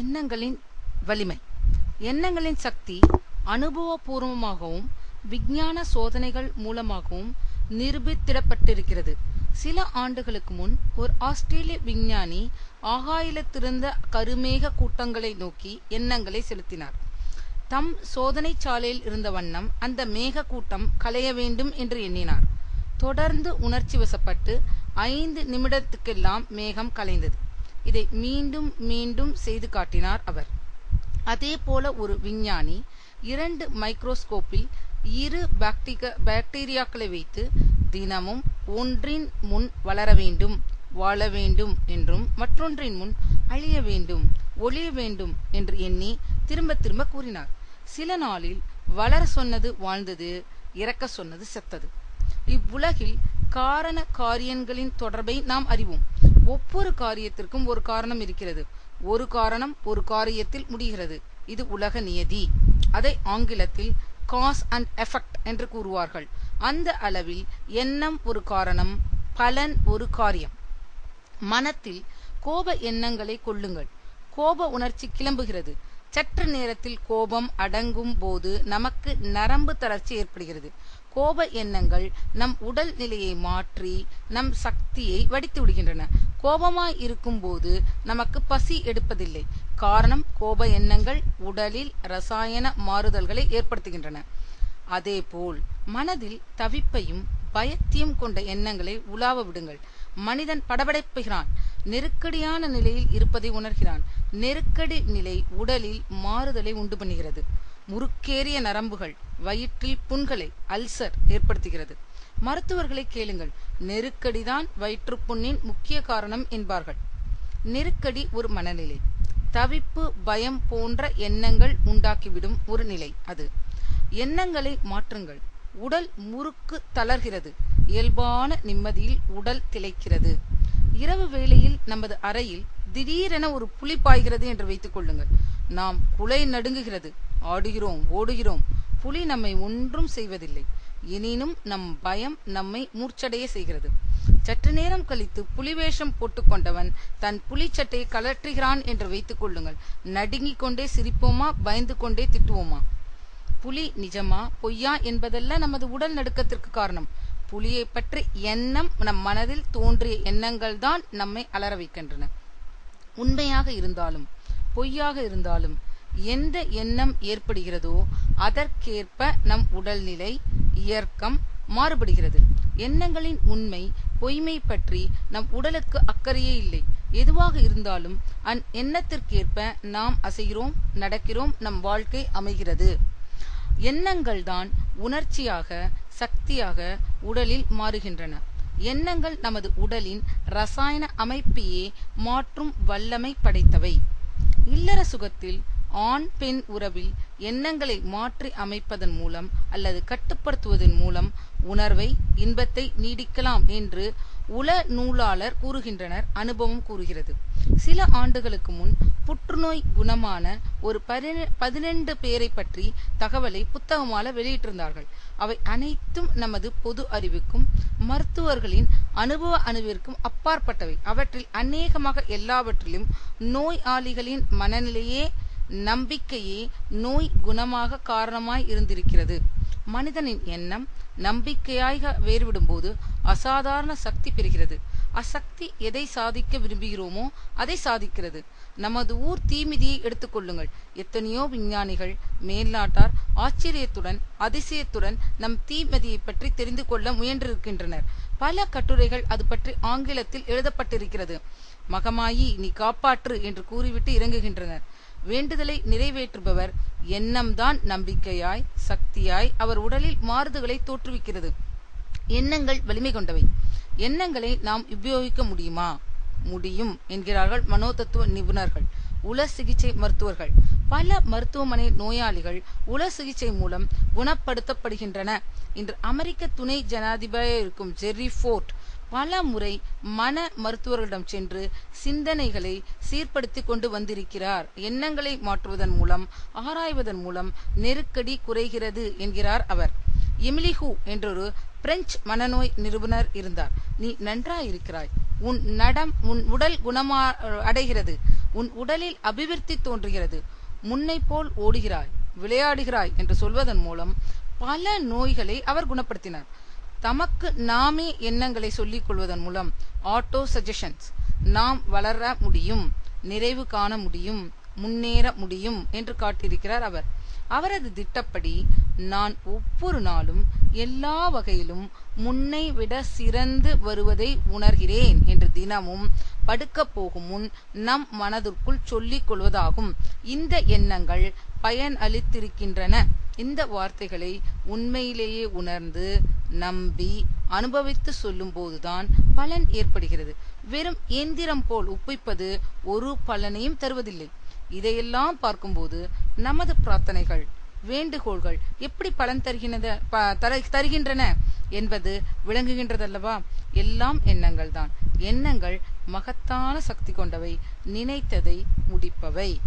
எண்ணங்களின் வலிமை. எண்ணங்களின் சக்தி அனுபவபூர்வமாகவும் விஞ்ஞான சோதனைகள் மூலமாகவும் நிரூபித்திடப்பட்டிருக்கிறது. சில ஆண்டுகளுக்கு முன் ஒரு ஆஸ்திரேலிய விஞ்ஞானி ஆகாயிலத்திருந்த கருமேக கூட்டங்களை நோக்கி எண்ணங்களை செலுத்தினார். தம் சோதனை சாலையில் இருந்த வண்ணம் அந்த மேக கூட்டம் கலைய வேண்டும் என்று எண்ணினார். தொடர்ந்து உணர்ச்சி வசப்பட்டு ஐந்து நிமிடத்துக்கெல்லாம் மேகம் கலைந்தது. இதை மீண்டும் மீண்டும் செய்து காட்டினார் அவர். அதே போல ஒரு விஞ்ஞானி இரண்டு மைக்ரோஸ்கோப்பில் இரு பாக்டிக பாக்டீரியாக்களை வைத்து தினமும் ஒன்றின் முன் வளர வேண்டும் வாழ வேண்டும் என்றும் மற்றொன்றின் முன் அழிய வேண்டும் ஒளிய வேண்டும் என்று எண்ணி திரும்ப திரும்ப கூறினார். சில நாளில் வளர சொன்னது வாழ்ந்தது இறக்க சொன்னது செத்தது. இவ்வுலகில் காரண காரியங்களின் தொடர்பை நாம் அறிவோம். ஒவ்வொரு காரியத்திற்கும் ஒரு காரணம் இருக்கிறது. ஒரு காரணம் ஒரு காரியத்தில் முடிகிறது. இது உலக நியதி. அதை ஆங்கிலத்தில் காஸ் அண்ட் எஃபெக்ட் என்று கூறுவார்கள். அந்த அளவில் எண்ணம் ஒரு காரணம் பலன் ஒரு காரியம். மனத்தில் கோப எண்ணங்களை கொள்ளுங்கள். கோப உணர்ச்சி கிளம்புகிறது. சற்று நேரத்தில் கோபம் அடங்கும் போது நமக்கு நரம்பு தளர்ச்சி ஏற்படுகிறது. கோப எண்ணங்கள் நம் உடல் நிலையை மாற்றி நம் சக்தியை வடித்து விடுகின்றன. கோபமாய் இருக்கும்போது நமக்கு பசி எடுப்பதில்லை. காரணம் கோப எண்ணங்கள் உடலில் ரசாயன மாறுதல்களை ஏற்படுத்துகின்றன. அதேபோல் மனதில் தவிப்பையும் பயத்தையும் கொண்ட எண்ணங்களை உலாவ விடுங்கள். மனிதன் படபடைப்புகிறான். நெருக்கடியான நிலையில் இருப்பதை உணர்கிறான். நெருக்கடி நிலை உடலில் மாறுதலை உண்டு பண்ணுகிறது. முறுக்கேறிய நரம்புகள் வயிற்றில் புண்களை அல்சர் ஏற்படுத்துகிறது. மருத்துவர்களை கேளுங்கள். நெருக்கடிதான் வயிற்றுப்புண்ணின் முக்கிய காரணம் என்பார்கள். நெருக்கடி ஒரு மனநிலை. தவிப்பு பயம் போன்ற எண்ணங்கள் உண்டாக்கிவிடும் ஒரு நிலை அது. எண்ணங்களை மாற்றுங்கள். உடல் முறுக்கு தளர்கிறது. இயல்பான நிம்மதியில் உடல் திளைக்கிறது. இரவு வேளையில் நமது அறையில் திடீரென ஒரு புலி பாய்கிறது என்று வைத்துக் கொள்ளுங்கள். நாம் குலை நடுங்குகிறது. ஆடுகிறோம் ஓடுகிறோம். புலி நம்மை ஒன்றும் செய்வதில்லை. எனினும் நம் பயம் நம்மை மூர்ச்சடைய செய்கிறது. சற்று நேரம் கழித்து புலிவேஷம் போட்டுக்கொண்டவன் தன் புலிச்சட்டையை கலற்றுகிறான் என்று வைத்துக் கொள்ளுங்கள். நடுங்கிக் கொண்டே சிரிப்போமா பயந்து கொண்டே திட்டுவோமா? புலி நிஜமா பொய்யா என்பதல்ல நமது உடல் நடுக்கத்திற்கு காரணம். புலியை பற்றி எண்ணம் நம் மனதில் தோன்றிய எண்ணங்கள் தான் நம்மை அலற வைக்கின்றன. உண்மையாக இருந்தாலும் பொய்யாக இருந்தாலும் எந்த எண்ணம் ஏற்படுகிறதோ அதற்கேற்ப நம் உடல்நிலை இயக்கம் மாறுபடுகிறது. எண்ணங்களின் உண்மை பொய்மை பற்றி நம் உடலுக்கு அக்கறையே இல்லை. எதுவாக இருந்தாலும் அந் எண்ணத்திற்கேற்ப நாம் அசைகிறோம் நடக்கிறோம் நம் வாழ்க்கை அமைகிறது. எண்ணங்கள்தான் உணர்ச்சியாக சக்தியாக உடலில் மாறுகின்றன. எண்ணங்கள் நமது உடலின் ரசாயன அமைப்பையே மாற்றும் வல்லமை படைத்தவை. இல்லற சுகத்தில் ஆண் பெண் உறவில் எண்ணங்களை மாற்றி அமைப்பதன் மூலம் அல்லது கட்டுப்படுத்துவதன் மூலம் உணர்வை இன்பத்தை நீடிக்கலாம் என்று உல நூலாளர் கூறுகின்றனர் அனுபவம் கூறுகிறது. சில ஆண்டுகளுக்கு முன் புற்றுநோய் குணமான ஒரு பதினெண்டு பேரை பற்றி தகவலை புத்தகமால வெளியிட்டிருந்தார்கள். அவை அனைத்தும் நமது பொது அறிவுக்கும் மருத்துவர்களின் அனுபவ அணுவிற்கும் அப்பாற்பட்டவை. அவற்றில் அநேகமாக எல்லாவற்றிலும் நோயாளிகளின் மனநிலையே நம்பிக்கையே நோய் குணமாக காரணமாய் இருந்திருக்கிறது. மனிதனின் எண்ணம் நம்பிக்கையாக வேறுவிடும்போது அசாதாரண சக்தி பெறுகிறது. அசக்தி எதை சாதிக்க விரும்புகிறோமோ அதை சாதிக்கிறது. நமது ஊர் தீமிதியை எடுத்துக்கொள்ளுங்கள். எத்தனையோ விஞ்ஞானிகள் மேல்நாட்டார் ஆச்சரியத்துடன் அதிசயத்துடன் நம் தீமதியை பற்றி தெரிந்து கொள்ள முயன்றிருக்கின்றனர். பல கட்டுரைகள் அது பற்றி ஆங்கிலத்தில் எழுதப்பட்டிருக்கிறது. மகமாயி நீ காப்பாற்று என்று கூறிவிட்டு இறங்குகின்றனர். வேண்டுதலை நிறைவேற்றுபவர் எண்ணம்தான் நம்பிக்கையாய் சக்தியாய் அவர் உடலில் மாறுதல்களை தோற்றுவிக்கிறது. எண்ணங்கள் வலிமை கொண்டவை. எண்ணங்களை நாம் உபயோகிக்க முடியுமா? முடியும் என்கிறார்கள் மனோதத்துவ நிபுணர்கள் உல சிகிச்சை மருத்துவர்கள். பல மருத்துவமனை நோயாளிகள் உள சிகிச்சை மூலம் குணப்படுத்தப்படுகின்றன. இன்று அமெரிக்க துணை ஜனாதிபதியாக இருக்கும் ஜெர்ரி ஃபோர்ட் பல முறை மன மருத்துவர்களிடம் சென்று சிந்தனைகளை சீர்படுத்தி கொண்டு வந்திருக்கிறார். எண்ணங்களை மாற்றுவதன் மூலம் ஆராய்வதன் மூலம் நெருக்கடி குறைகிறது என்கிறார் அவர். எமிலி ஹூ என்றொரு பிரெஞ்சு மனநோய் நிபுணர் இருந்தார். நீ நன்றாயிருக்கிறாய். உன் நடம் உன் உடல் குணமா அடைகிறது. உன் உடலில் அபிவிருத்தி தோன்றுகிறது. முன்னை போல் ஓடுகிறாய் விளையாடுகிறாய் என்று சொல்வதன் மூலம் பல நோய்களை அவர் குணப்படுத்தினார். தமக்கு நாமே எண்ணங்களை சொல்லிக் கொள்வதன் மூலம் ஆட்டோ சஜஷன்ஸ் நாம் வளர முடியும் நிறைவு காண முடியும் முன்னேற முடியும் என்று காட்டியிருக்கிறார் அவர். அவரது திட்டப்படி நான் ஒவ்வொரு நாளும் எல்லா வகையிலும் முன்னை விட சிறந்து வருவதை உணர்கிறேன் என்று தினமும் படுக்கப் போகும் முன் நம் மனதிற்குள் சொல்லிக் கொள்வதாகும். இந்த எண்ணங்கள் பயன் அளித்திருக்கின்றன. இந்த வார்த்தைகளை உண்மையிலேயே உணர்ந்து நம்பி அனுபவித்து சொல்லும் போதுதான் பலன் ஏற்படுகிறது. வெறும் எந்திரம் போல் ஒப்பிப்பது ஒரு பலனையும் தருவதில்லை. இதையெல்லாம் பார்க்கும்போது நமது பிரார்த்தனைகள் வேண்டுகோள்கள் எப்படி பலன் தருகின்றன ப- தருகின்றன என்பது விளங்குகின்றதல்லவா? எல்லாம் எண்ணங்கள் தான் எண்ணங்கள் மகத்தான சக்தி கொண்டவை. நினைத்ததை முடிப்பவை.